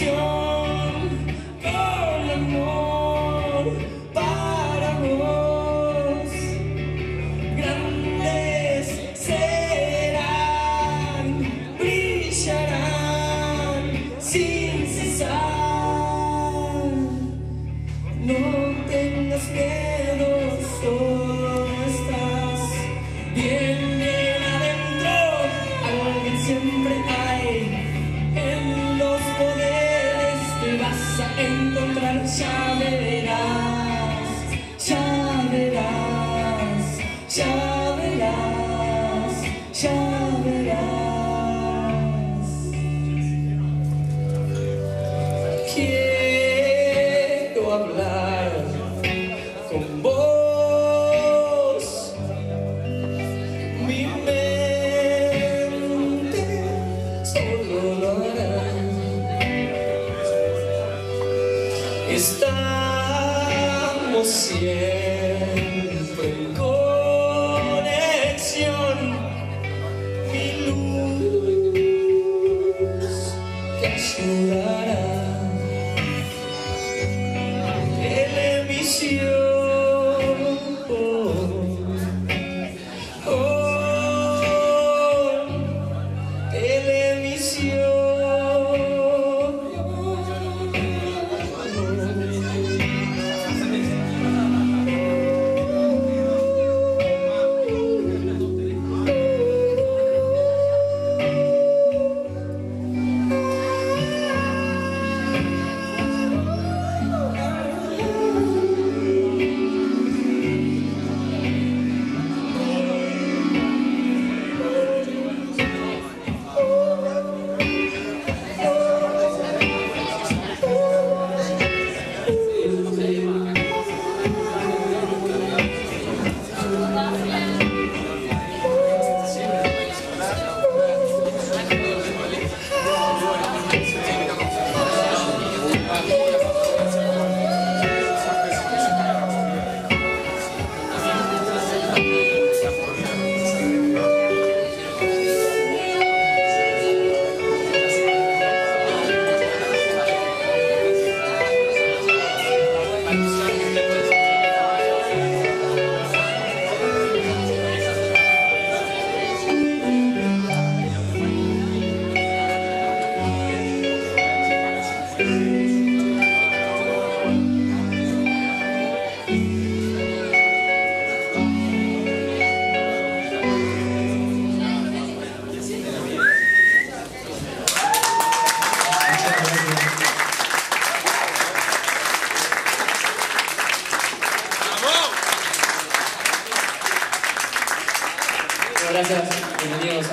canción, con amor. Ya verás, ya verás. Quiero hablar con vos, mi mente solo lo hará. Estamos siempre you. Gracias,